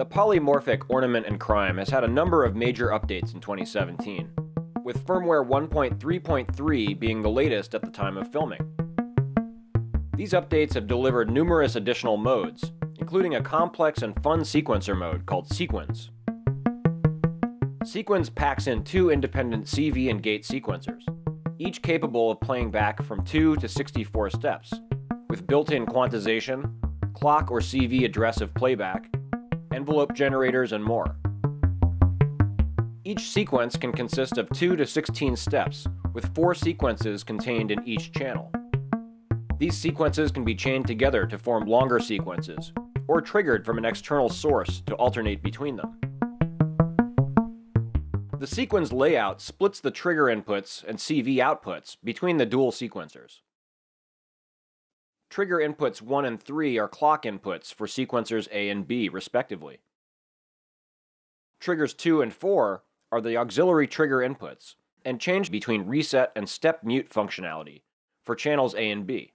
The polymorphic ornament and Crime has had a number of major updates in 2017, with firmware 1.3.3 being the latest at the time of filming. These updates have delivered numerous additional modes, including a complex and fun sequencer mode called Sequins. Sequins packs in two independent CV and gate sequencers, each capable of playing back from 2 to 64 steps, with built-in quantization, clock or CV addressive playback, envelope generators, and more. Each sequence can consist of 2 to 16 steps, with 4 sequences contained in each channel. These sequences can be chained together to form longer sequences, or triggered from an external source to alternate between them. The sequence layout splits the trigger inputs and CV outputs between the dual sequencers. Trigger inputs 1 and 3 are clock inputs for sequencers A and B, respectively. Triggers 2 and 4 are the auxiliary trigger inputs, and change between reset and step mute functionality for channels A and B.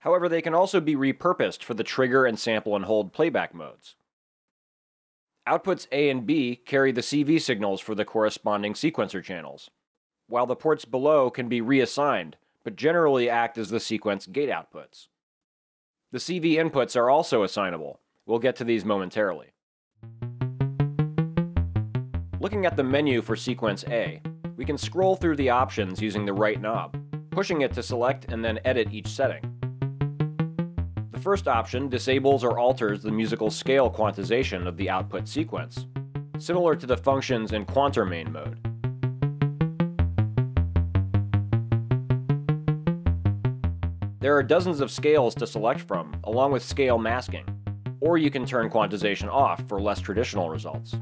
However, they can also be repurposed for the trigger and sample and hold playback modes. Outputs A and B carry the CV signals for the corresponding sequencer channels, while the ports below can be reassigned but generally act as the sequence gate outputs. The CV inputs are also assignable. We'll get to these momentarily. Looking at the menu for sequence A, we can scroll through the options using the right knob, pushing it to select and then edit each setting. The first option disables or alters the musical scale quantization of the output sequence, similar to the functions in Quantermain mode. There are dozens of scales to select from, along with scale masking, or you can turn quantization off for less traditional results.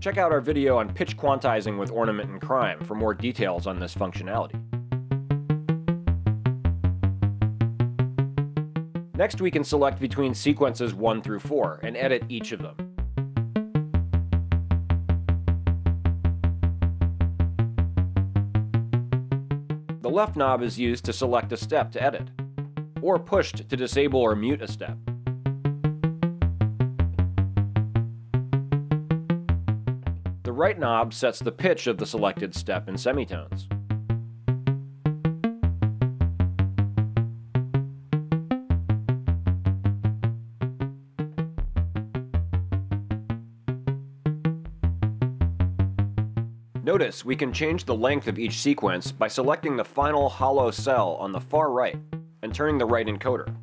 Check out our video on pitch quantizing with Ornament and Crime for more details on this functionality. Next, we can select between sequences 1 through 4 and edit each of them. The left knob is used to select a step to edit, or pushed to disable or mute a step. The right knob sets the pitch of the selected step in semitones. Notice we can change the length of each sequence by selecting the final hollow cell on the far right and turning the right encoder.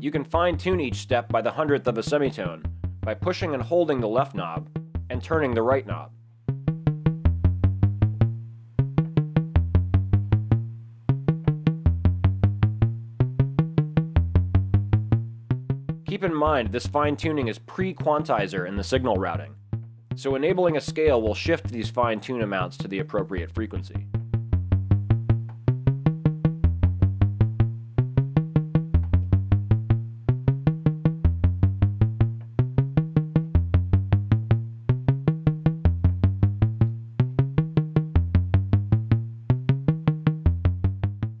You can fine-tune each step by the hundredth of a semitone by pushing and holding the left knob and turning the right knob. Keep in mind, this fine-tuning is pre-quantizer in the signal routing, so enabling a scale will shift these fine-tune amounts to the appropriate frequency.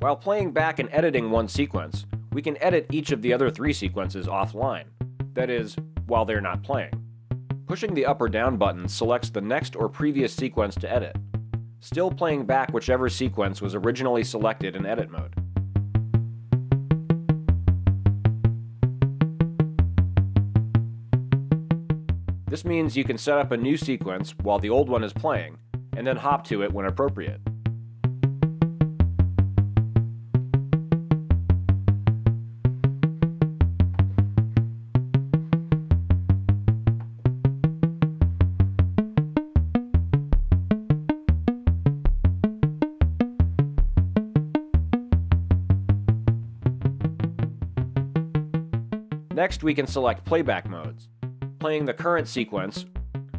While playing back and editing one sequence, we can edit each of the other three sequences offline, that is, while they're not playing. Pushing the up or down button selects the next or previous sequence to edit, still playing back whichever sequence was originally selected in edit mode. This means you can set up a new sequence while the old one is playing, and then hop to it when appropriate. Next, we can select playback modes. playing the current sequence,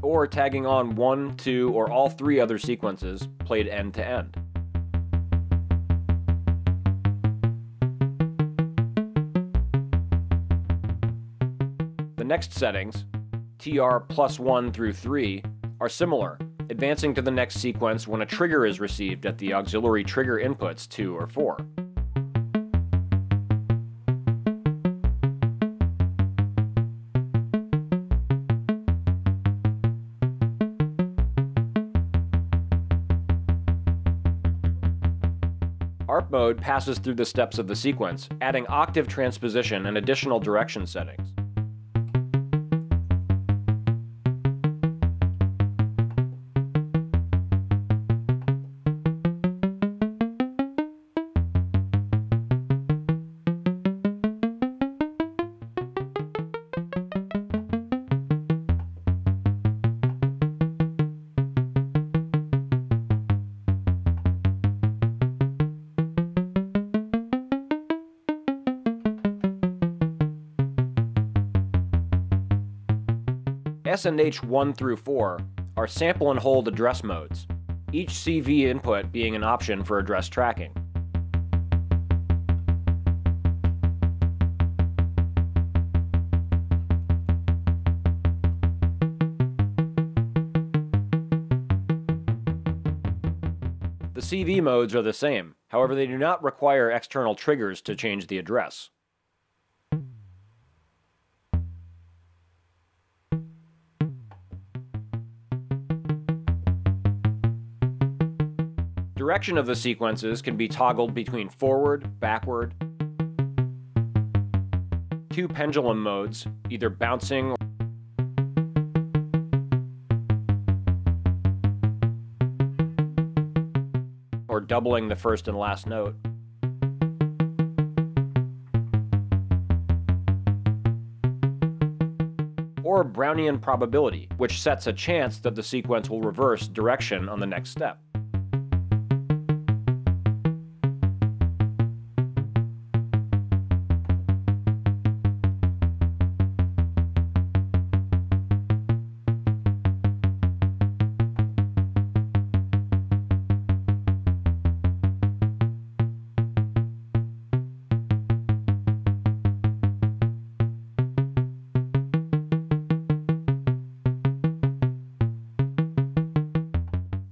or tagging on one, two, or all three other sequences played end to end. The next settings, TR plus 1 through 3, are similar, advancing to the next sequence when a trigger is received at the auxiliary trigger inputs 2 or 4. Mode passes through the steps of the sequence, adding octave transposition and additional direction settings. SNH 1 through 4 are sample and hold address modes, each CV input being an option for address tracking. The CV modes are the same, however they do not require external triggers to change the address. Direction of the sequences can be toggled between forward, backward, two pendulum modes, either bouncing or doubling the first and last note. Or Brownian probability, which sets a chance that the sequence will reverse direction on the next step.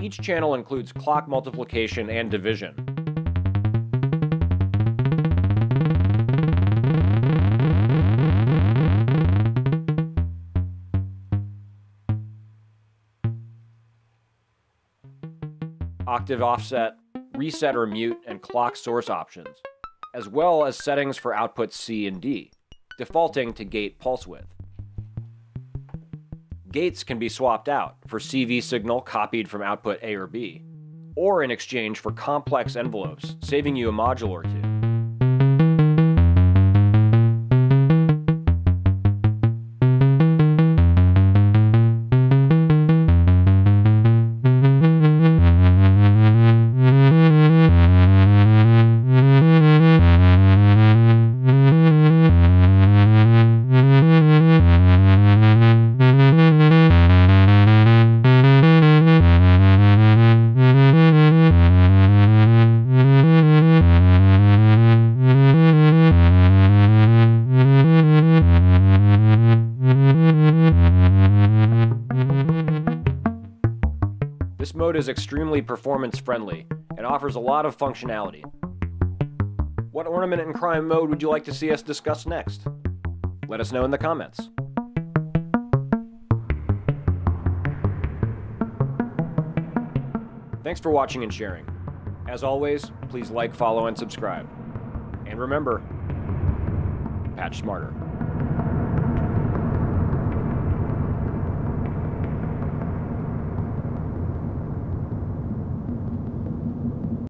Each channel includes clock multiplication and division. Octave offset, reset or mute, and clock source options, as well as settings for outputs C and D, defaulting to gate pulse width. Gates can be swapped out for CV signal copied from output A or B, or in exchange for complex envelopes, saving you a module or two. This mode is extremely performance friendly and offers a lot of functionality. What ornament and crime mode would you like to see us discuss next? Let us know in the comments. Thanks for watching and sharing. As always, please like, follow, and subscribe. And remember, patch smarter.